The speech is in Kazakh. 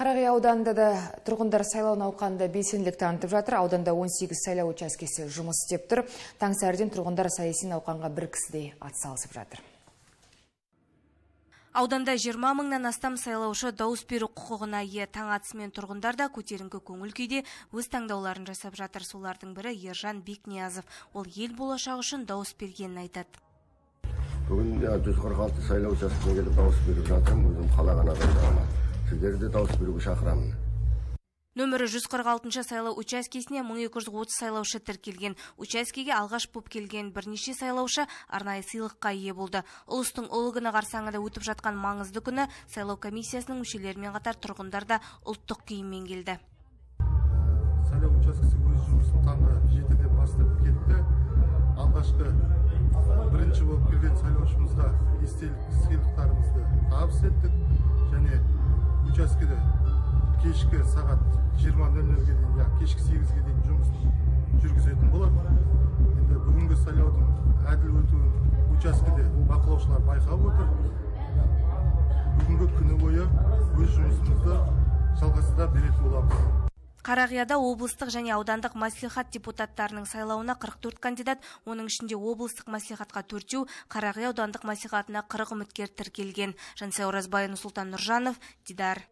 Қарағай ауданында да тұрғындар сайлау науқанында белсенділік танытып жатыр. Ауданда 18 сайлау учаскесі жұмыс істеп тұр. Таңсәрден тұрғындар саяси науқанға бір кісідей атсалысып жатыр. Ауданда 20 мыңнан астам сайлаушы дауыс беру құқығына ие таң атысымен тұрғындар да көтеріңкі көңіл күйде өз таңдауларын жасап жатыр. Солардың бірі Ержан Бекниязов. Ол ел болашағы үшін дауыс бергенін айтады. бүгін жүз қырық алты сайлау учаскесіне келіп дауыс беріп жатырмын өзім қалаған адамдарыма сіздерді де дауыс беруге шақырамын Нөмірі 146 сайлау учаскесіне 1230 сайлаушы тіркелген. Учаскеге алғаш боп келген бірнеше сайлаушы арнайы сыйлыққа ие болды. Ұлыстың ұлы күні қарсаңында өтіп жатқан маңызды күні сайлау комиссиясының мүшелерімен қатар тұрғындар да ұлттық киіммен келді. сайлау учаскесі өз жұмысын таңғы жетіден бастап кетті алғашқы бірінші болып келген сайлаушымызға естелік сыйлықтарымызды табыс еттік учаскеде кешкі сағат жиырма нөл нөлге дейін яғни кешкі сегізге дейін жұмыс жүргізетін болады енді бүгінгі сайлаудың әділ өтуін учаскеде бақылаушылар байқап отыр. Бүгінгі күні бойы өз жұмысымызды жалғастыра беретін боламыз. Қарағияда облыстық және аудандық маслихат депутаттарының сайлауына 44 кандидат, оның ішінде облыстық маслихатқа төртеу, Қарағия аудандық маслихатына 40 үміткер тіркелген. Жансай Оразбай Нұрсұлтан Нұржанов, Дидар